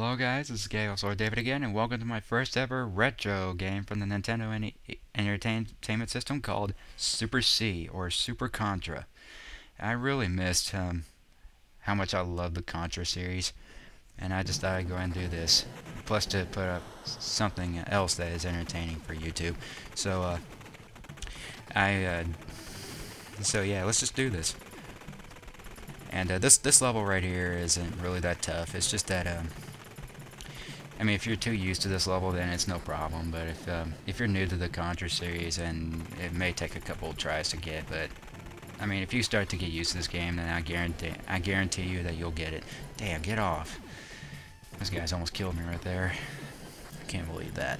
Hello guys, this is Gale or David again, and welcome to my first ever retro game from the Nintendo Entertainment System called Super C, or Super Contra. I really missed um, how much I love the Contra series, and I just thought I'd go ahead and do this. Plus to put up something else that is entertaining for YouTube. So, uh, I, uh, so yeah, let's just do this. And uh, this this level right here isn't really that tough. It's just that um, I mean, if you're too used to this level, then it's no problem. But if um, if you're new to the Contra series, and it may take a couple tries to get, but I mean, if you start to get used to this game, then I guarantee I guarantee you that you'll get it. Damn, get off! This guy's almost killed me right there. I can't believe that.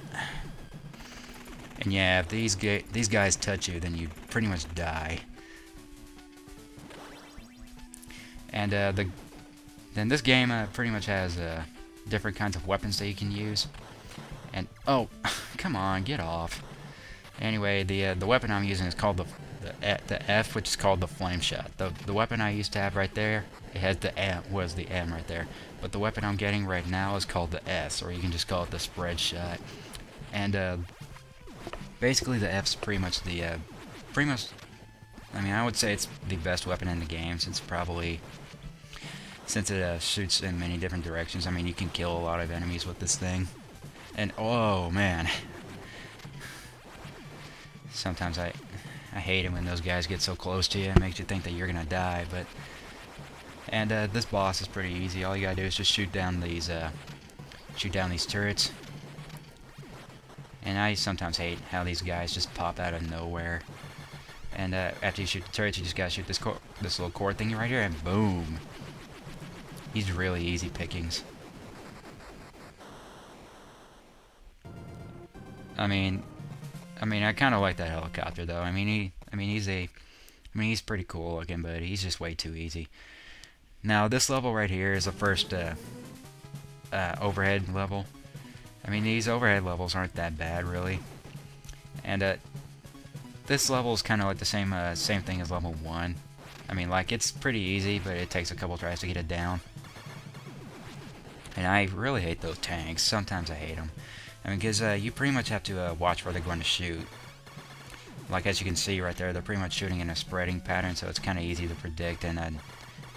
And yeah, if these these guys touch you, then you pretty much die. And uh, the then this game uh, pretty much has uh, different kinds of weapons that you can use. And oh, come on, get off. Anyway, the uh, the weapon I'm using is called the the, the F, which is called the flame shot. The the weapon I used to have right there, it has the M was the M right there. But the weapon I'm getting right now is called the S, or you can just call it the spread shot. And uh, basically, the F's pretty much the uh, pretty much. I mean, I would say it's the best weapon in the game since probably since it uh, shoots in many different directions. I mean, you can kill a lot of enemies with this thing. And, oh, man. Sometimes I, I hate it when those guys get so close to you. It makes you think that you're going to die, but... And uh, this boss is pretty easy. All you gotta do is just shoot down these, uh, shoot down these turrets. And I sometimes hate how these guys just pop out of nowhere. And uh, after you shoot the turrets, you just gotta shoot this this little core thingy right here, and boom! He's really easy pickings. I mean, I mean, I kind of like that helicopter though. I mean, he, I mean, he's a, I mean, he's pretty cool looking, but he's just way too easy. Now, this level right here is the first uh, uh, overhead level. I mean, these overhead levels aren't that bad, really. And uh, this level is kind of like the same uh, same thing as level one. I mean, like it's pretty easy, but it takes a couple tries to get it down. And I really hate those tanks. Sometimes I hate them. I mean, because uh, you pretty much have to uh, watch where they're going to shoot. Like, as you can see right there, they're pretty much shooting in a spreading pattern, so it's kind of easy to predict, and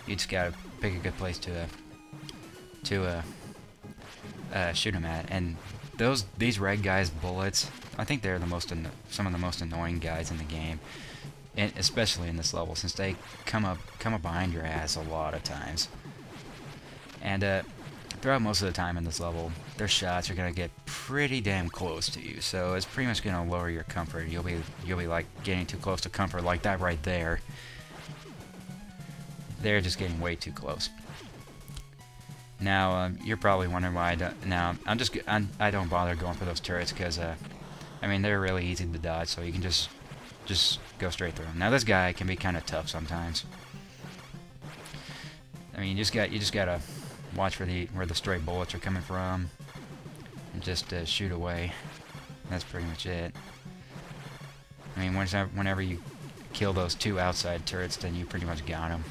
you just gotta pick a good place to, uh, to, uh, uh, shoot them at. And those, these red guys' bullets, I think they're the most, some of the most annoying guys in the game. And especially in this level, since they come up, come up behind your ass a lot of times. And, uh, throughout most of the time in this level, their shots are gonna get pretty damn close to you. So it's pretty much gonna lower your comfort. You'll be you'll be like getting too close to comfort, like that right there. They're just getting way too close. Now um, you're probably wondering why I don't. Now I'm just I'm, I don't bother going for those turrets because uh, I mean they're really easy to dodge, so you can just just go straight through them. Now this guy can be kind of tough sometimes. I mean, you just got you just gotta watch for the where the stray bullets are coming from, and just uh, shoot away. That's pretty much it. I mean, whenever, whenever you kill those two outside turrets, then you pretty much got them.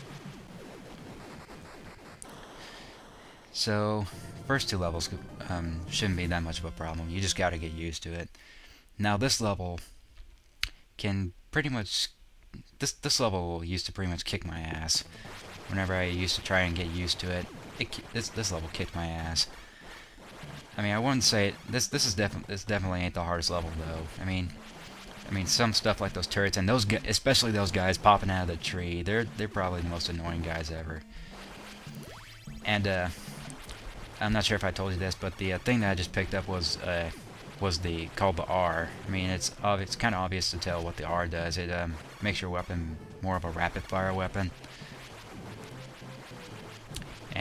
So, first two levels um, shouldn't be that much of a problem. You just got to get used to it. Now, this level can pretty much this this level used to pretty much kick my ass whenever I used to try and get used to it it, this this level kicked my ass. I mean, I wouldn't say it, this this is definitely this definitely ain't the hardest level though. I mean, I mean some stuff like those turrets and those especially those guys popping out of the tree. They're they're probably the most annoying guys ever. And uh, I'm not sure if I told you this, but the uh, thing that I just picked up was uh, was the called the R. I mean, it's it's kind of obvious to tell what the R does. It um, makes your weapon more of a rapid fire weapon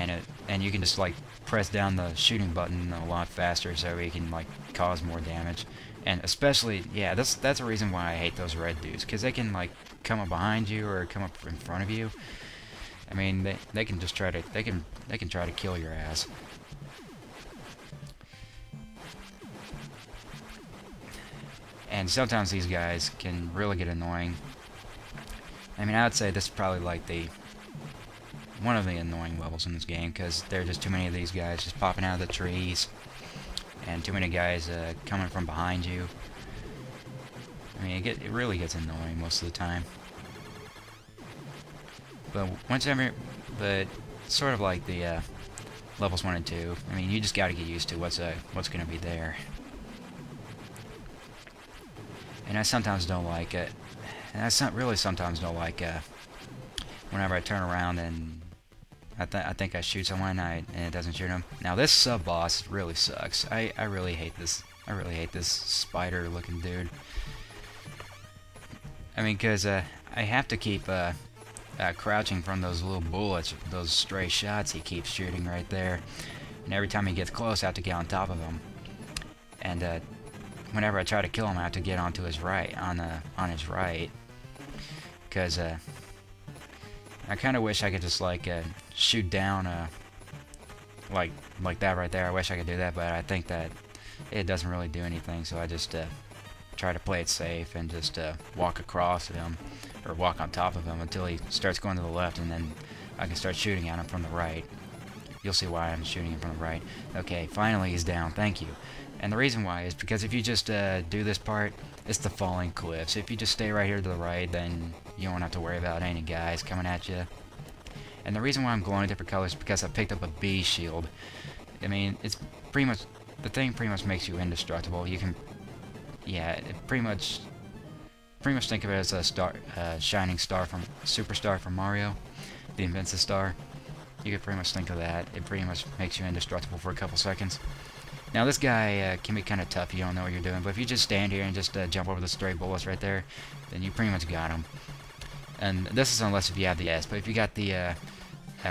and it and you can just like press down the shooting button a lot faster so you can like cause more damage. And especially yeah that's that's a reason why I hate those red dudes because they can like come up behind you or come up in front of you. I mean they, they can just try to they can they can try to kill your ass. And sometimes these guys can really get annoying. I mean I would say this is probably like the one of the annoying levels in this game because there are just too many of these guys just popping out of the trees and too many guys uh, coming from behind you. I mean, it, get, it really gets annoying most of the time. But once every, but sort of like the uh, levels one and two. I mean, you just got to get used to what's uh, what's going to be there. And I sometimes don't like it. And I really sometimes don't like uh, whenever I turn around and I, th I think I shoot someone I, and it doesn't shoot him. Now this sub boss really sucks. I, I really hate this. I really hate this spider looking dude. I mean, because uh, I have to keep uh, uh, crouching from those little bullets, those stray shots he keeps shooting right there. And every time he gets close, I have to get on top of him. And uh, whenever I try to kill him, I have to get onto his right, on the on his right, because uh, I kind of wish I could just like uh, shoot down uh, like like that right there. I wish I could do that, but I think that it doesn't really do anything. So I just uh, try to play it safe and just uh, walk across him or walk on top of him until he starts going to the left, and then I can start shooting at him from the right. You'll see why I'm shooting him from the right. Okay, finally he's down. Thank you. And the reason why is because if you just uh, do this part, it's the falling cliffs. If you just stay right here to the right, then you don't have to worry about any guys coming at you. And the reason why I'm glowing different colors is because I picked up a B shield. I mean, it's pretty much, the thing pretty much makes you indestructible. You can, yeah, it pretty much, pretty much think of it as a star, uh, shining star from, superstar from Mario, the Invincible Star. You could pretty much think of that. It pretty much makes you indestructible for a couple seconds. Now this guy uh, can be kind of tough, you don't know what you're doing, but if you just stand here and just uh, jump over the stray bullets right there, then you pretty much got him. And this is unless if you have the S, but if you got the uh,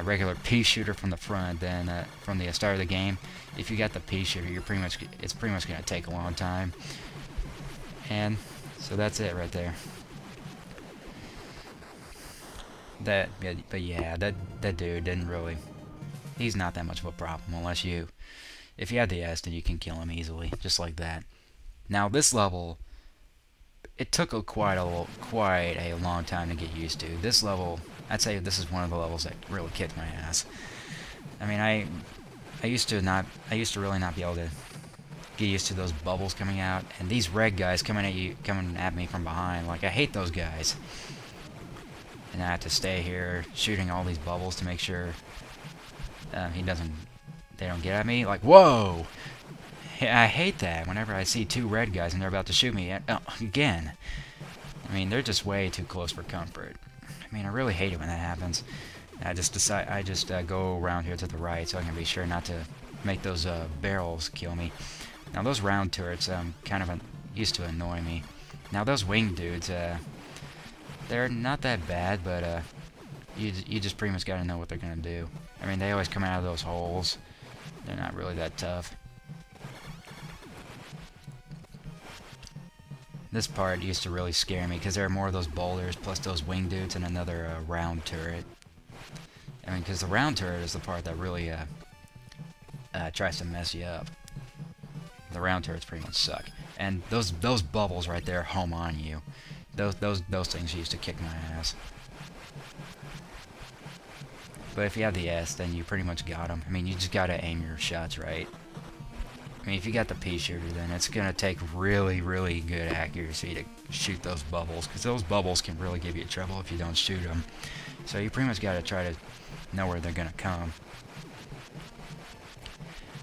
regular pea shooter from the front, then uh, from the start of the game, if you got the pea shooter, you're pretty much it's pretty much gonna take a long time. And so that's it right there. That, but yeah, that that dude didn't really. He's not that much of a problem unless you if you have the S, then you can kill him easily, just like that. Now this level, it took a quite a quite a long time to get used to. This level, I'd say this is one of the levels that really kicked my ass. I mean, I I used to not I used to really not be able to get used to those bubbles coming out and these red guys coming at you coming at me from behind. Like I hate those guys. And I have to stay here shooting all these bubbles to make sure um, he doesn't they don't get at me. Like, whoa! I hate that whenever I see two red guys and they're about to shoot me oh, again. I mean, they're just way too close for comfort. I mean, I really hate it when that happens. I just decide I just uh, go around here to the right so I can be sure not to make those uh, barrels kill me. Now those round turrets um, kind of used to annoy me. Now those wing dudes, uh, they're not that bad, but uh, you you just pretty much got to know what they're gonna do. I mean, they always come out of those holes. They're not really that tough. This part used to really scare me because there are more of those boulders plus those wing dudes and another uh, round turret. I mean, because the round turret is the part that really uh, uh, tries to mess you up. The round turrets pretty much suck. And those those bubbles right there home on you. Those those those things used to kick my ass. But if you have the S, then you pretty much got them. I mean, you just gotta aim your shots right. I mean, if you got the pea shooter, then it's gonna take really, really good accuracy to shoot those bubbles, because those bubbles can really give you trouble if you don't shoot them. So you pretty much gotta try to know where they're gonna come.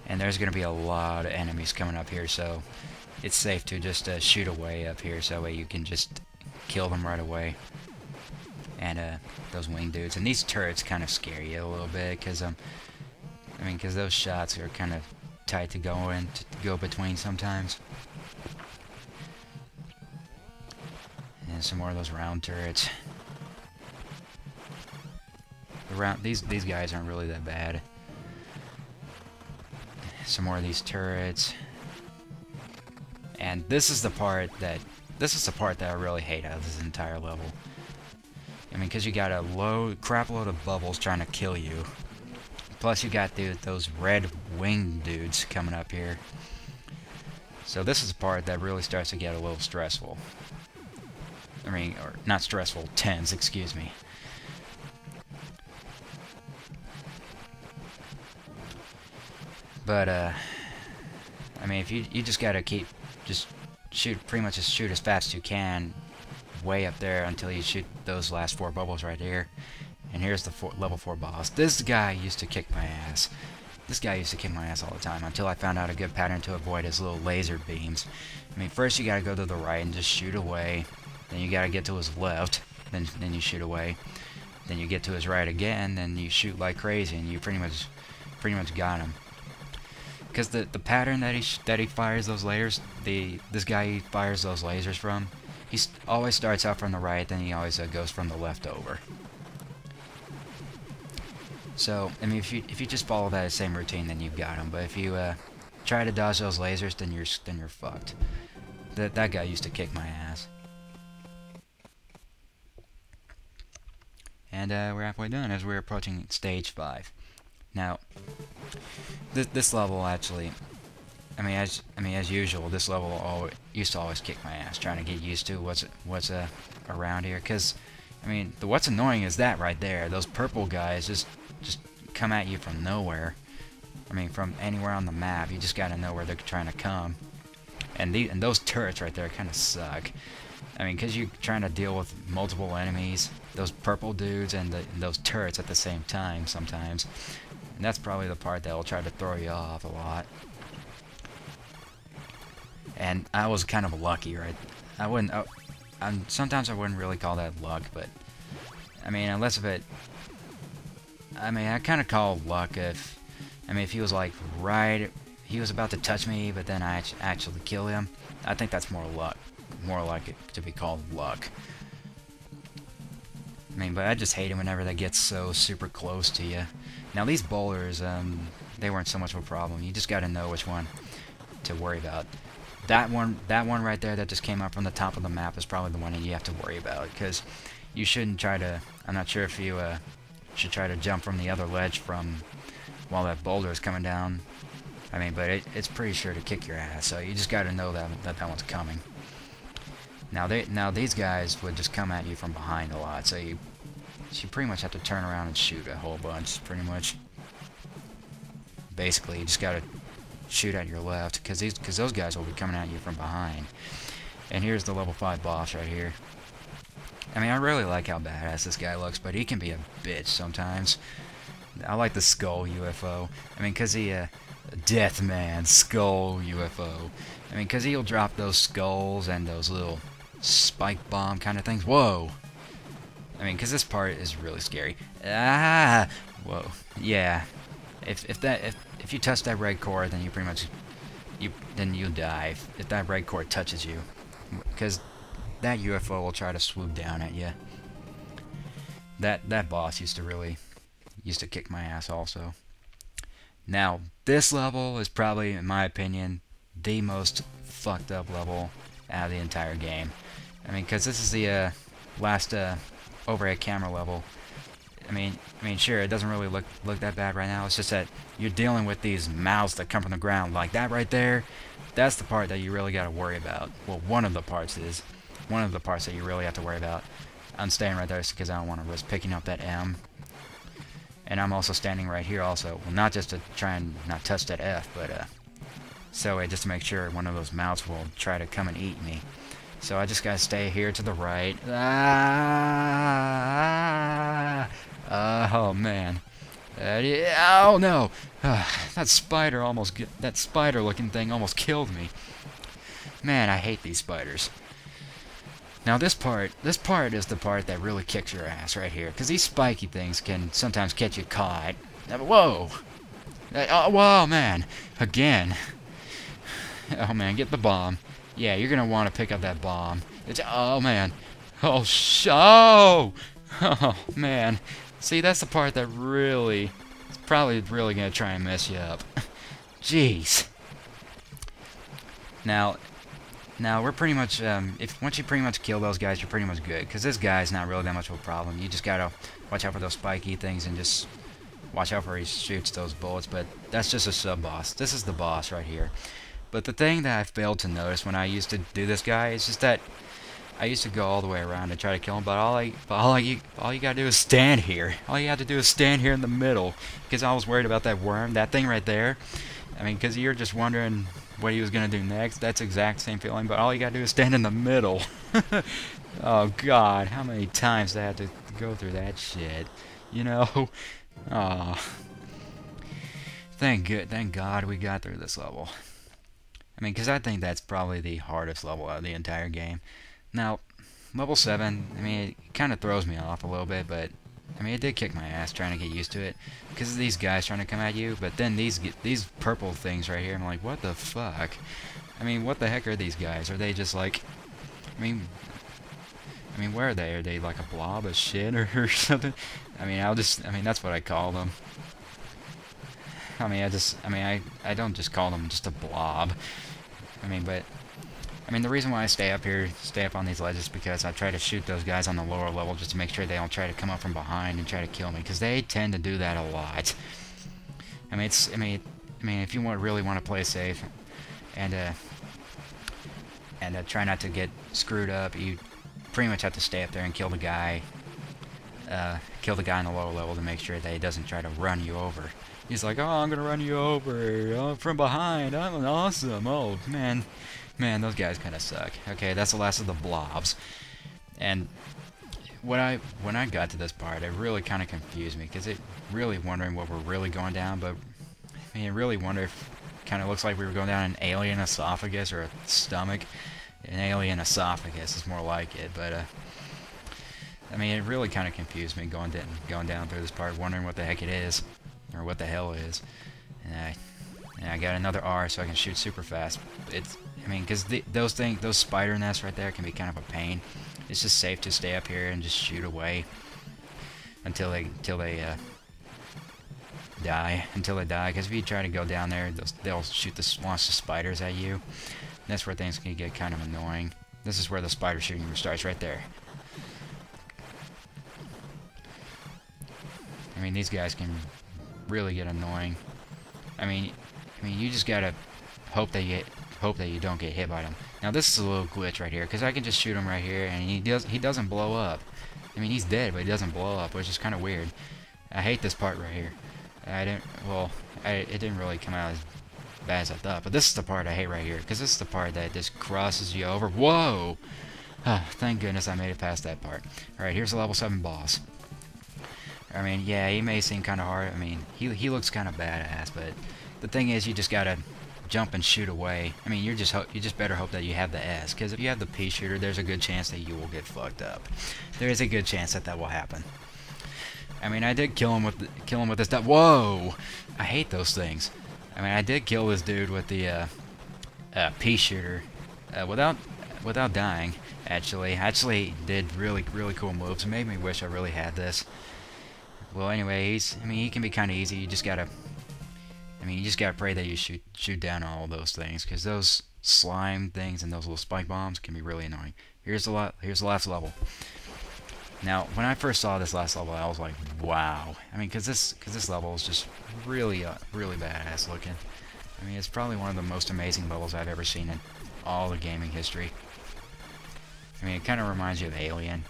And there's gonna be a lot of enemies coming up here, so it's safe to just uh, shoot away up here, so that way you can just kill them right away and uh, those wing dudes. And these turrets kind of scare you a little bit because um, I mean, because those shots are kind of tight to go in to go between sometimes. And some more of those round turrets. The round these these guys aren't really that bad. Some more of these turrets. And this is the part that this is the part that I really hate out of this entire level. I mean, because you got a load, crapload of bubbles trying to kill you. Plus you got the, those red wing dudes coming up here. So this is the part that really starts to get a little stressful. I mean, or not stressful, tense, excuse me. But, uh, I mean, if you, you just gotta keep, just shoot, pretty much just shoot as fast as you can way up there until you shoot those last four bubbles right here. And here's the four, level 4 boss. This guy used to kick my ass. This guy used to kick my ass all the time until I found out a good pattern to avoid his little laser beams. I mean, first you gotta go to the right and just shoot away. Then you gotta get to his left. Then, then you shoot away. Then you get to his right again. Then you shoot like crazy, and you pretty much, pretty much got him. Because the the pattern that he that he fires those lasers, the this guy he fires those lasers from, he always starts out from the right, then he always uh, goes from the left over. So, I mean, if you if you just follow that same routine, then you've got him. But if you uh, try to dodge those lasers, then you're then you're fucked. That that guy used to kick my ass. And uh, we're halfway done as we're approaching stage five. Now, this this level actually, I mean, as I mean as usual, this level always, used to always kick my ass trying to get used to what's what's uh, around here. Cause, I mean, the what's annoying is that right there. Those purple guys just just come at you from nowhere. I mean, from anywhere on the map. You just gotta know where they're trying to come. And, the, and those turrets right there kind of suck. I mean, because you're trying to deal with multiple enemies, those purple dudes and, the, and those turrets at the same time sometimes. And that's probably the part that will try to throw you off a lot. And I was kind of lucky, right? I wouldn't... Uh, sometimes I wouldn't really call that luck, but... I mean, unless if it I mean, I kind of call luck if, I mean, if he was like right, he was about to touch me, but then I actually kill him. I think that's more luck, more like it to be called luck. I mean, but I just hate it whenever that gets so super close to you. Now these bowlers, um, they weren't so much of a problem. You just got to know which one to worry about. That one, that one right there that just came up from the top of the map is probably the one that you have to worry about because you shouldn't try to. I'm not sure if you uh, should try to jump from the other ledge from while that boulder is coming down. I mean, but it, it's pretty sure to kick your ass, so you just got to know that, that that one's coming. Now they now these guys would just come at you from behind a lot, so you you pretty much have to turn around and shoot a whole bunch, pretty much. Basically, you just got to shoot at your left, because these because those guys will be coming at you from behind. And here's the level 5 boss right here. I mean, I really like how badass this guy looks, but he can be a bitch sometimes. I like the skull UFO. I mean, because he, uh, Deathman skull UFO. I mean, because he'll drop those skulls and those little spike bomb kind of things. Whoa! I mean, because this part is really scary. Ah! Whoa. Yeah. If, if that, if, if you touch that red core, then you pretty much, you, then you'll die. If, if that red core touches you. Because that UFO will try to swoop down at you. That that boss used to really used to kick my ass also. Now, this level is probably, in my opinion, the most fucked up level out of the entire game. I mean, because this is the uh, last uh, overhead camera level. I mean, I mean, sure, it doesn't really look look that bad right now. It's just that you're dealing with these mouths that come from the ground, like that right there. That's the part that you really got to worry about. Well, one of the parts is one of the parts that you really have to worry about. I'm staying right there because I don't want to risk picking up that M. And I'm also standing right here also. Well, not just to try and not touch that F, but uh, so uh, just to make sure one of those mouths will try to come and eat me. So I just gotta stay here to the right. Ah, oh man. Uh, oh no! Uh, that spider almost, that spider-looking thing almost killed me. Man, I hate these spiders. Now this part, this part is the part that really kicks your ass right here, because these spiky things can sometimes catch you caught. Whoa! Uh, oh, whoa, man! Again. Oh man, get the bomb. Yeah, you're gonna want to pick up that bomb. It's, oh man. Oh, sh oh! Oh man. See, that's the part that really, it's probably really gonna try and mess you up. Jeez. Now, now, we're pretty much, um, if once you pretty much kill those guys, you're pretty much good. Because this guy's not really that much of a problem. You just gotta watch out for those spiky things and just watch out for he shoots those bullets. But that's just a sub-boss. This is the boss right here. But the thing that I failed to notice when I used to do this guy is just that I used to go all the way around and try to kill him, but all I, but all I, you, all you gotta do is stand here. All you have to do is stand here in the middle, because I was worried about that worm, that thing right there. I mean, because you're just wondering what he was to do next. That's exact same feeling, but all you got to do is stand in the middle. oh, God. How many times did I have to go through that shit? You know? Oh. Thank good, thank God we got through this level. I mean, because I think that's probably the hardest level of the entire game. Now, level 7, I mean, it kind of throws me off a little bit, but I mean, it did kick my ass trying to get used to it because of these guys trying to come at you. But then these these purple things right here, I'm like, what the fuck? I mean, what the heck are these guys? Are they just like, I mean, I mean, where are they? Are they like a blob of shit or, or something? I mean, I'll just, I mean, that's what I call them. I mean, I just, I mean, I, I don't just call them just a blob. I mean, but I mean, the reason why I stay up here, stay up on these ledges, is because I try to shoot those guys on the lower level just to make sure they don't try to come up from behind and try to kill me, because they tend to do that a lot. I mean, it's, I mean, I mean, if you want really want to play safe, and uh, and uh, try not to get screwed up, you pretty much have to stay up there and kill the guy, uh, kill the guy on the lower level to make sure that he doesn't try to run you over. He's like, oh, I'm gonna run you over oh, from behind. I'm awesome. Oh man. Man, those guys kind of suck. Okay, that's the last of the blobs. And when I when I got to this part, it really kind of confused me because it really wondering what we're really going down. But I mean, really wonder if kind of looks like we were going down an alien esophagus or a stomach. An alien esophagus is more like it, but uh, I mean, it really kind of confused me going down going down through this part, wondering what the heck it is or what the hell is. And I and I got another R so I can shoot super fast. It's I mean, because those things, those spider nests right there can be kind of a pain. It's just safe to stay up here and just shoot away until they until they uh, die. Until they die, because if you try to go down there, they'll, they'll shoot the launch the spiders at you. And that's where things can get kind of annoying. This is where the spider shooting starts right there. I mean, these guys can really get annoying. I mean, I mean, you just gotta hope that you hope that you don't get hit by them. Now this is a little glitch right here, because I can just shoot him right here, and he does he doesn't blow up. I mean, he's dead, but he doesn't blow up, which is kind of weird. I hate this part right here. I didn't, well, I, it didn't really come out as bad as I thought, but this is the part I hate right here, because this is the part that just crosses you over. Whoa! Oh, thank goodness I made it past that part. Alright, here's the level 7 boss. I mean, yeah, he may seem kind of hard. I mean, he, he looks kind of badass, but the thing is, you just gotta jump and shoot away. I mean, you're just you just better hope that you have the S, because if you have the P shooter, there's a good chance that you will get fucked up. There is a good chance that that will happen. I mean, I did kill him with the, kill him with this. Whoa! I hate those things. I mean, I did kill this dude with the uh, uh, P shooter uh, without without dying. Actually, actually did really really cool moves. It made me wish I really had this. Well, anyway, he's I mean, he can be kind of easy. You just gotta mean, you just gotta pray that you shoot shoot down all those things, because those slime things and those little spike bombs can be really annoying. Here's the lot. Here's the last level. Now, when I first saw this last level, I was like, wow. I mean, because this because this level is just really uh, really badass looking. I mean, it's probably one of the most amazing levels I've ever seen in all the gaming history. I mean, it kind of reminds you of Alien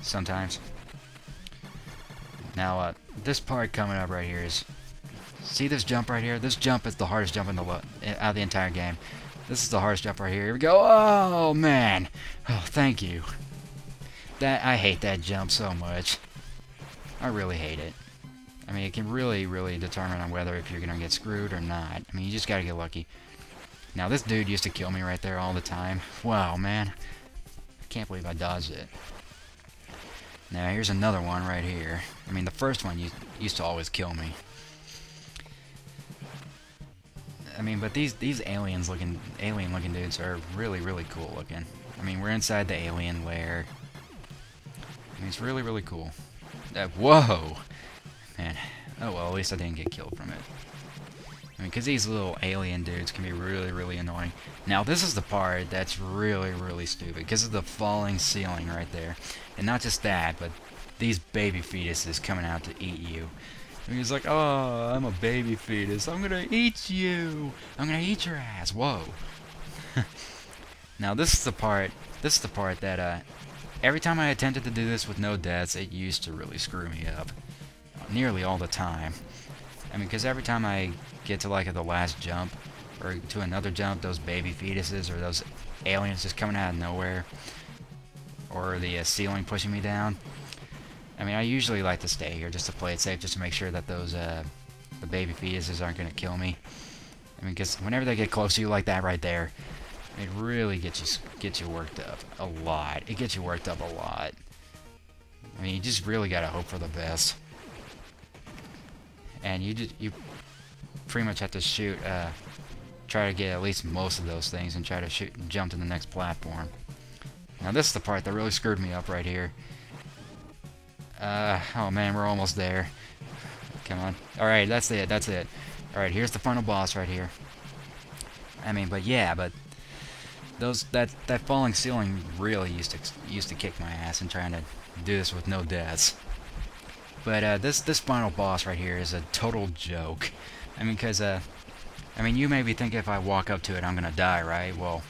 sometimes. Now, uh, this part coming up right here is See this jump right here? This jump is the hardest jump in the out of the entire game. This is the hardest jump right here. Here we go. Oh, man. Oh, thank you. That I hate that jump so much. I really hate it. I mean, it can really, really determine on whether if you're going to get screwed or not. I mean, you just got to get lucky. Now, this dude used to kill me right there all the time. Wow, man. I can't believe I dodged it. Now, here's another one right here. I mean, the first one used to always kill me. I mean, but these these aliens looking alien looking dudes are really really cool looking. I mean, we're inside the alien lair. I mean, it's really really cool. Uh, whoa, man. Oh well, at least I didn't get killed from it. I mean, because these little alien dudes can be really really annoying. Now this is the part that's really really stupid because of the falling ceiling right there, and not just that, but these baby fetuses coming out to eat you. And he's like, oh, I'm a baby fetus. I'm gonna eat you. I'm gonna eat your ass. Whoa. now this is the part. This is the part that uh, every time I attempted to do this with no deaths, it used to really screw me up. Nearly all the time. I mean, because every time I get to like the last jump, or to another jump, those baby fetuses or those aliens just coming out of nowhere, or the uh, ceiling pushing me down. I mean, I usually like to stay here just to play it safe, just to make sure that those uh, the baby fetuses aren't going to kill me. I mean, because whenever they get close to you like that right there, it really gets you gets you worked up a lot. It gets you worked up a lot. I mean, you just really gotta hope for the best, and you just you pretty much have to shoot, uh, try to get at least most of those things, and try to shoot and jump to the next platform. Now this is the part that really screwed me up right here. Uh, oh man, we're almost there. Come on. Alright, that's it, that's it. Alright, here's the final boss right here. I mean, but yeah, but those that that falling ceiling really used to used to kick my ass in trying to do this with no deaths. But uh, this this final boss right here is a total joke. I mean, cause uh, I mean, you may be thinking if I walk up to it, I'm gonna die, right? Well,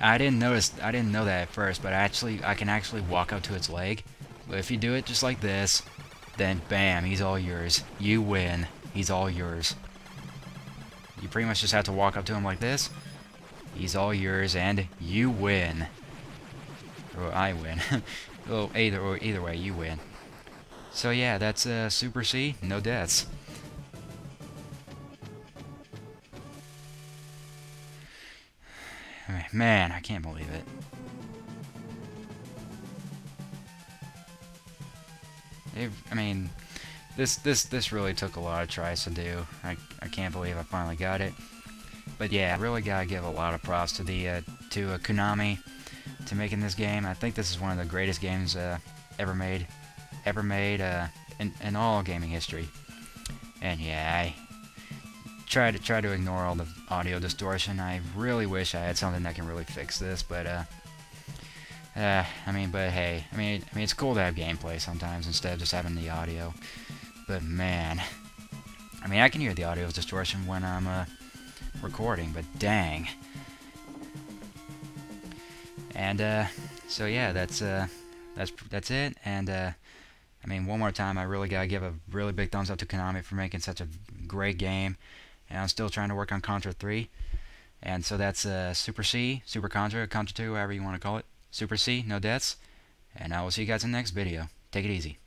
I didn't notice, I didn't know that at first, but actually, I can actually walk up to its leg. But if you do it just like this, then bam, he's all yours. You win. He's all yours. You pretty much just have to walk up to him like this. He's all yours, and you win. Or I win. well, either or either way, you win. So yeah, that's uh, Super C. No deaths. Man, I can't believe it. It, I mean, this this this really took a lot of tries to do. I I can't believe I finally got it. But yeah, really gotta give a lot of props to the uh, to uh, Konami to making this game. I think this is one of the greatest games uh, ever made, ever made uh, in in all gaming history. And yeah, I try to try to ignore all the audio distortion. I really wish I had something that can really fix this, but uh, uh, I mean, but hey, I mean, I mean, it's cool to have gameplay sometimes instead of just having the audio. But man, I mean, I can hear the audio distortion when I'm uh, recording, but dang. And uh, so yeah, that's uh, that's that's it. And uh, I mean, one more time, I really gotta give a really big thumbs up to Konami for making such a great game. And I'm still trying to work on Contra 3. And so that's uh, Super C, Super Contra, Contra 2, however you want to call it. Super C, no deaths. And I will see you guys in the next video. Take it easy.